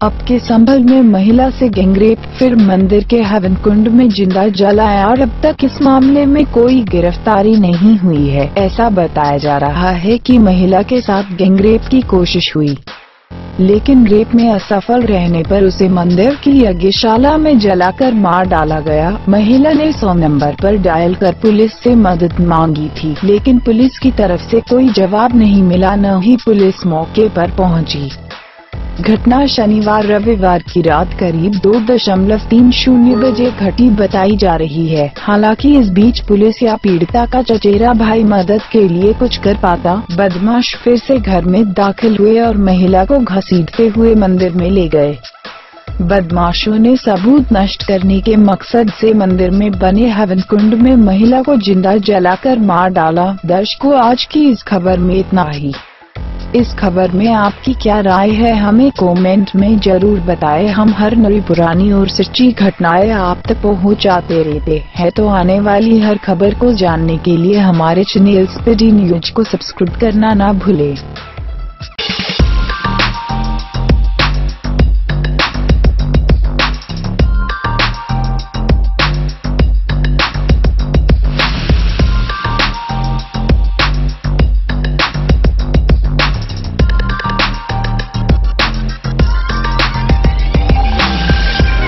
अब के संभल में महिला से गैंगरेप, फिर मंदिर के हवन कुंड में ज़िंदा जलाया और अब तक इस मामले में कोई गिरफ्तारी नहीं हुई है ऐसा बताया जा रहा है कि महिला के साथ गैंगरेप की कोशिश हुई, लेकिन रेप में असफल रहने पर उसे मंदिर की यज्ञशाला में जलाकर मार डाला गया महिला ने सौ नंबर पर डायल कर पुलिस से मदद मांगी थी, लेकिन पुलिस की तरफ़ से कोई जवाब नहीं मिला, न ही पुलिस मौके पर पहुँची। घटना शनिवार रविवार की रात करीब दो दशमलव तीन शून्य बजे घटी बताई जा रही है। हालाँकि इस बीच पुलिस या पीड़िता का चचेरा भाई मदद के लिए कुछ कर पाता, बदमाश फिर से घर में दाखिल हुए और महिला को घसीटते हुए मंदिर में ले गए। बदमाशों ने सबूत नष्ट करने के मकसद से मंदिर में बने हवन कुंड में महिला को ज़िंदा जलाकर मार डाला। दर्शकों, आज की इस खबर में इतना ही। इस खबर में आपकी क्या राय है? हमें कमेंट में ज़रूर बताएँ। हम हर नई पुरानी और सच्ची घटनाएँ आप तक पहुंचाते रहते हैं। तो आने वाली हर खबर को जानने के लिए हमारे चैनल स्पीडी न्यूज़ को सब्सक्राइब करना ना भूलें।